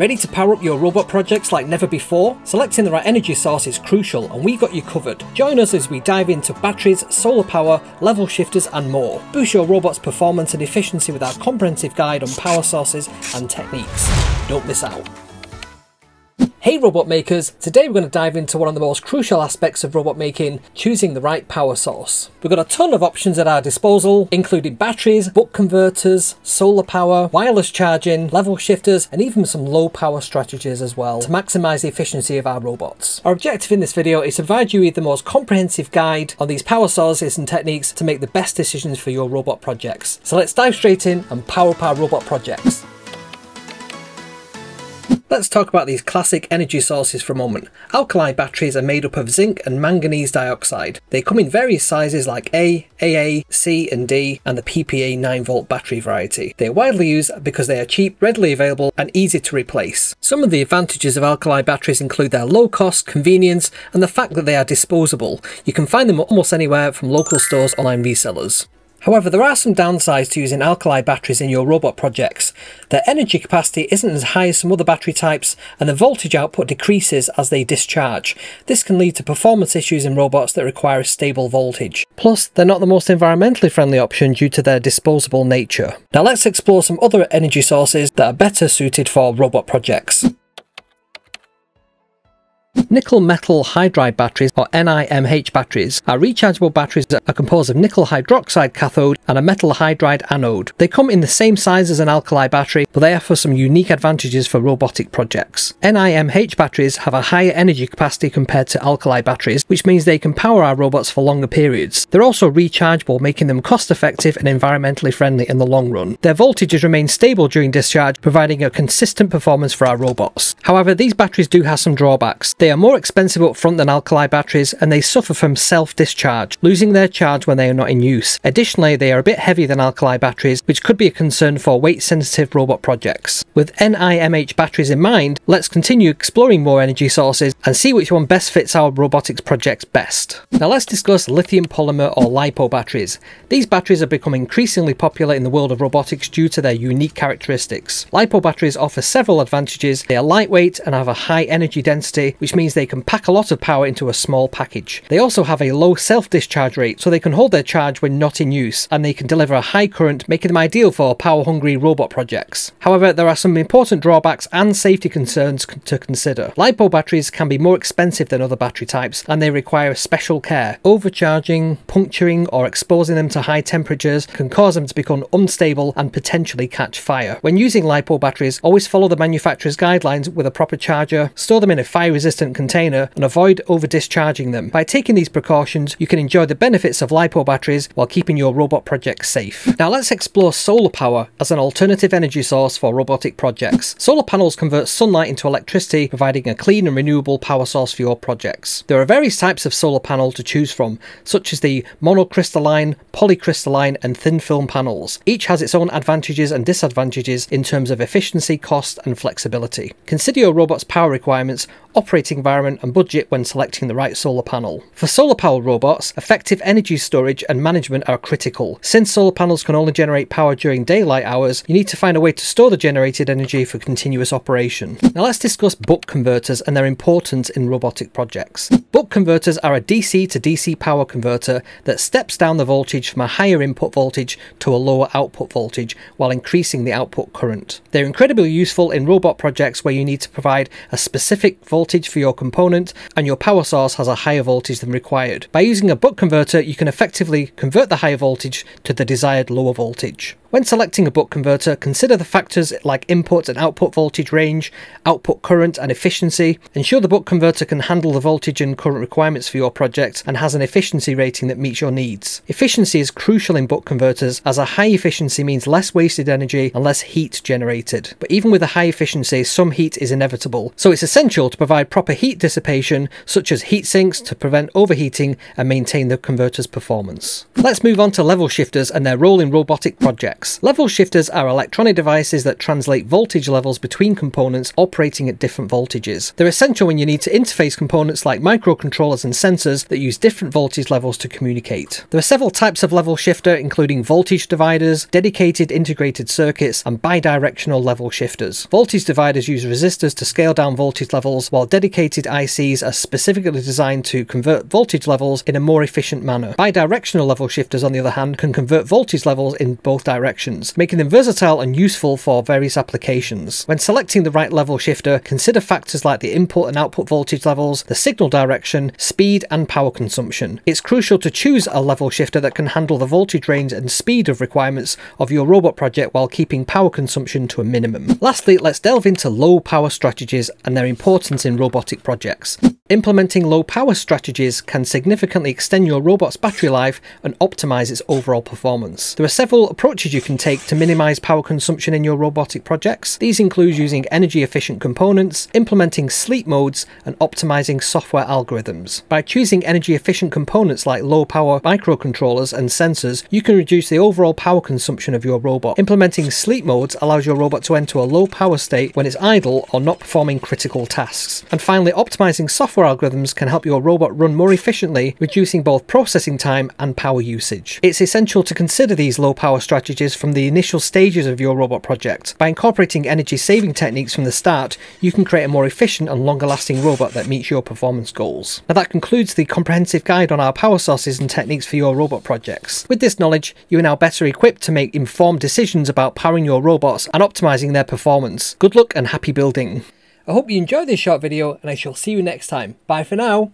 Ready to power up your robot projects like never before? Selecting the right energy source is crucial and we've got you covered. Join us as we dive into batteries, solar power, level shifters and more. Boost your robot's performance and efficiency with our comprehensive guide on power sources and techniques. Don't miss out. Hey robot makers, today we're going to dive into one of the most crucial aspects of robot making, choosing the right power source. We've got a ton of options at our disposal, including batteries, buck converters, solar power, wireless charging, level shifters, and even some low power strategies as well to maximise the efficiency of our robots. Our objective in this video is to provide you with the most comprehensive guide on these power sources and techniques to make the best decisions for your robot projects. So let's dive straight in and power up our robot projects. Let's talk about these classic energy sources for a moment. Alkali batteries are made up of zinc and manganese dioxide. They come in various sizes like A, AA, C and D and the PP3 9V battery variety. They are widely used because they are cheap, readily available and easy to replace. Some of the advantages of alkali batteries include their low cost, convenience and the fact that they are disposable. You can find them almost anywhere from local stores, online resellers. However, there are some downsides to using alkali batteries in your robot projects. Their energy capacity isn't as high as some other battery types, and the voltage output decreases as they discharge. This can lead to performance issues in robots that require a stable voltage. Plus, they're not the most environmentally friendly option due to their disposable nature. Now let's explore some other energy sources that are better suited for robot projects. Nickel metal hydride batteries, or NIMH batteries, are rechargeable batteries that are composed of nickel hydroxide cathode and a metal hydride anode. They come in the same size as an alkali battery, but they offer some unique advantages for robotic projects. NIMH batteries have a higher energy capacity compared to alkali batteries, which means they can power our robots for longer periods. They're also rechargeable, making them cost effective and environmentally friendly in the long run. Their voltages remain stable during discharge, providing a consistent performance for our robots. However, these batteries do have some drawbacks. They are more expensive up front than alkali batteries and they suffer from self-discharge, losing their charge when they are not in use. Additionally, they are a bit heavier than alkali batteries, which could be a concern for weight-sensitive robot projects. With NIMH batteries in mind, let's continue exploring more energy sources and see which one best fits our robotics projects best. Now let's discuss lithium polymer or LiPo batteries. These batteries have become increasingly popular in the world of robotics due to their unique characteristics. LiPo batteries offer several advantages. They are lightweight and have a high energy density, which means they can pack a lot of power into a small package. They also have a low self-discharge rate, so they can hold their charge when not in use, and they can deliver a high current, making them ideal for power-hungry robot projects. However, there are some important drawbacks and safety concerns to consider. LiPo batteries can be more expensive than other battery types, and they require special care. Overcharging, puncturing, or exposing them to high temperatures can cause them to become unstable and potentially catch fire. When using LiPo batteries, always follow the manufacturer's guidelines with a proper charger, store them in a fire-resistant container and avoid over discharging them. By taking these precautions, you can enjoy the benefits of LiPo batteries while keeping your robot projects safe. Now let's explore solar power as an alternative energy source for robotic projects. Solar panels convert sunlight into electricity, providing a clean and renewable power source for your projects. There are various types of solar panel to choose from, such as the monocrystalline, polycrystalline and thin film panels. Each has its own advantages and disadvantages in terms of efficiency, cost and flexibility. Consider your robot's power requirements, operating environment and budget when selecting the right solar panel. For solar powered robots, effective energy storage and management are critical. Since solar panels can only generate power during daylight hours, you need to find a way to store the generated energy for continuous operation. Now let's discuss buck converters and their importance in robotic projects. Buck converters are a DC to DC power converter that steps down the voltage from a higher input voltage to a lower output voltage while increasing the output current. They're incredibly useful in robot projects where you need to provide a specific voltage for your component and your power source has a higher voltage than required. By using a buck converter, you can effectively convert the higher voltage to the desired lower voltage. When selecting a buck converter, consider the factors like input and output voltage range, output current and efficiency. Ensure the buck converter can handle the voltage and current requirements for your project and has an efficiency rating that meets your needs. Efficiency is crucial in buck converters as a high efficiency means less wasted energy and less heat generated. But even with a high efficiency, some heat is inevitable, so it's essential to provide proper heat dissipation such as heat sinks to prevent overheating and maintain the converter's performance. Let's move on to level shifters and their role in robotic projects. Projects. Level shifters are electronic devices that translate voltage levels between components operating at different voltages. They're essential when you need to interface components like microcontrollers and sensors that use different voltage levels to communicate. There are several types of level shifter, including voltage dividers, dedicated integrated circuits, and bidirectional level shifters. Voltage dividers use resistors to scale down voltage levels, while dedicated ICs are specifically designed to convert voltage levels in a more efficient manner. Bidirectional level shifters, on the other hand, can convert voltage levels in both directions, making them versatile and useful for various applications. When selecting the right level shifter, consider factors like the input and output voltage levels, the signal direction, speed, and power consumption. It's crucial to choose a level shifter that can handle the voltage range and speed of requirements of your robot project while keeping power consumption to a minimum. Lastly, let's delve into low power strategies and their importance in robotic projects. Implementing low power strategies can significantly extend your robot's battery life and optimize its overall performance. There are several approaches you can take to minimize power consumption in your robotic projects. These include using energy efficient components, implementing sleep modes, and optimizing software algorithms. By choosing energy efficient components like low power microcontrollers and sensors, you can reduce the overall power consumption of your robot. Implementing sleep modes allows your robot to enter a low power state when it's idle or not performing critical tasks. And finally, optimizing algorithms can help your robot run more efficiently, reducing both processing time and power usage. It's essential to consider these low power strategies from the initial stages of your robot project. By incorporating energy saving techniques from the start, you can create a more efficient and longer lasting robot that meets your performance goals. Now that concludes the comprehensive guide on our power sources and techniques for your robot projects. With this knowledge, you are now better equipped to make informed decisions about powering your robots and optimizing their performance. Good luck and happy building! I hope you enjoyed this short video and I shall see you next time. Bye for now!